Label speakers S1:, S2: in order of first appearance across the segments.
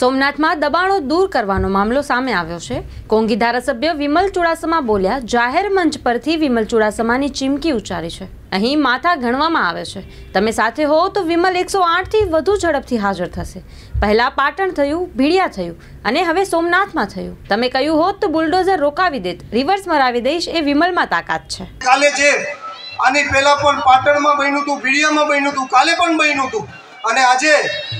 S1: સોમનાથમાં દબાણો દૂર કરવાનો મામલો સામે આવ્યો છે. કોંગી ધારાસભ્ય વિમલ ચુડાસમા બોલ્યા, જાહેર મંચ પરથી વિમલ ચુડાસમાની ચીમકી ઉચ્ચારી છે. અહીં માથા ગણવામાં આવે છે. તમે સાથે હો તો વિમલ એકસો આઠથી વધુ ઝડપથી હાજર થશે. પહેલા પાટણ થયું, ભીડિયા થયું અને હવે સોમનાથમાં થયું. તમે કહ્યું હોત તો બુલડોઝર રોકાવી દેત, રિવર્સ મરાવી દઈશ એ વિમલમાં તાકાત છે.
S2: કાલે જે, આની પહેલા પણ પાટણમાં બન્યું હતું, ભીડિયામાં બન્યું હતું, કાલે પણ બન્યું હતું. અને આજે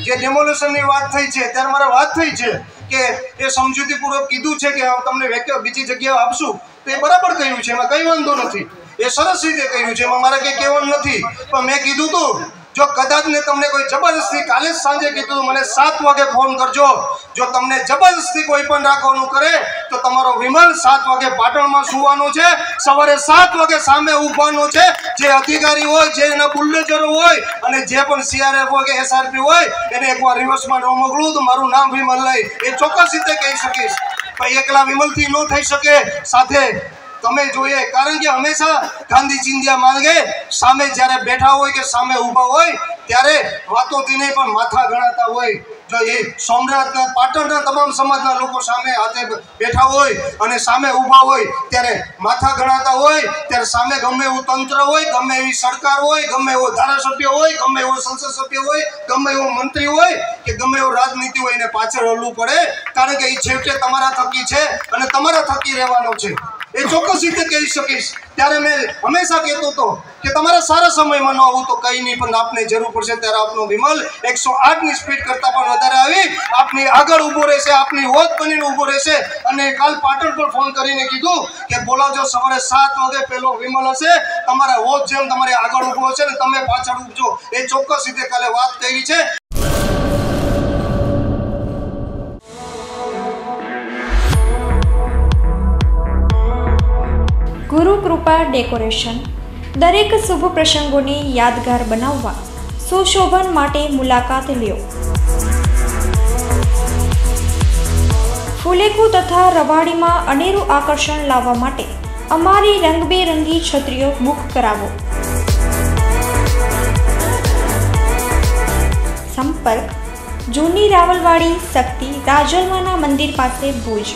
S2: જે ડેમોલેશનની વાત થઈ છે, ત્યારે મારે વાત થઈ છે કે એ સમજૂતીપૂર્વક કીધું છે કે તમને વેક્યો, બીજી જગ્યાએ આપશું, તો એ બરાબર કહ્યું છે, એમાં કંઈ વાંધો નથી. એ સરસ રીતે કહ્યું છે, એમાં મારે કંઈ કહેવાનું નથી, પણ મેં કીધું હતું જો કદાચ ને તમને કોઈ જબરદસ્તી કાલે જ સાંજે કીધું મને સાત વાગે ફોન કરજો. જો તમને જબરદસ્તી કોઈ પણ રાખવાનું કરે, તો તમારો વિમલ સાત વાગે પાટણમાં સુવાનો છે. સવારે સાત વાગે સામે ઊભવાનો છે. જે અધિકારી હોય, જે એના બુલ્ડોઝરો હોય, અને જે પણ સીઆરએફ હોય કે એસઆરપી હોય, એને એકવાર રિવર્સમાં ન મોકલું, તો મારું નામ વિમલ લઈ. એ ચોક્કસ રીતે કહી શકીશ. પણ એકલા વિમલથી ન થઈ શકે. સાથે તમે જોઈએ, કારણ કે હંમેશા ગાંધી ચિંધ્યા માર્ગે સામે જ્યારે બેઠા હોય કે સામે ઊભા હોય, ત્યારે વાતોથી નહીં પણ માથા ગણાતા હોય. જો એ સોમનાથના પાટણના તમામ સમાજના લોકો સામે હાથે બેઠા હોય અને સામે ઊભા હોય, ત્યારે માથા ગણાતા હોય, ત્યારે સામે ગમે એવું તંત્ર હોય, ગમે એવી સરકાર હોય, ગમે એવો ધારાસભ્ય હોય, ગમે એવો સંસદ સભ્ય હોય, ગમે એવો મંત્રી હોય, કે ગમે એવો રાજનીતિ હોય, એને પાછળ હલવું પડે. કારણ કે એ છેવટે તમારા થકી છે અને તમારા થકી રહેવાનો છે. એ ચોક્કસ રીતે કહી શકીશ. ત્યારે મેં હંમેશા કહેતો હતો કે તમારા સારા સમયમાં ન આવું તો કંઈ નહીં, પણ આપને જરૂર પડશે ત્યારે આપનો વિમલ એકસો આઠની સ્પીડ કરતાં પણ વધારે આવી. આપની આગળ ઊભો રહેશે, આપની હોત બનીને ઊભો રહેશે. અને કાલ પાટણ પર ફોન કરીને કીધું કે બોલાવજો, સવારે સાત વાગે પેલો વિમલ હશે. તમારા હોત જેમ તમારે આગળ ઊભો હશે ને તમે પાછળ ઊભજો. એ ચોક્કસ રીતે કાલે વાત કરી છે.
S3: ગુરુ કૃપા ડેકોરેશન, દરેક શુભ પ્રસંગોને યાદગાર બનાવવા, સુશોભન માટે મુલાકાત લ્યો. ફુલેકુ તથા રવાડીમાં અનેરું આકર્ષણ લાવવા માટે અમારી રંગબેરંગી છત્રીઓ બુક કરાવો. સંપર્ક, જૂની રાવલવાડી શક્તિ રાજલમાના મંદિર પાસે ભુજ.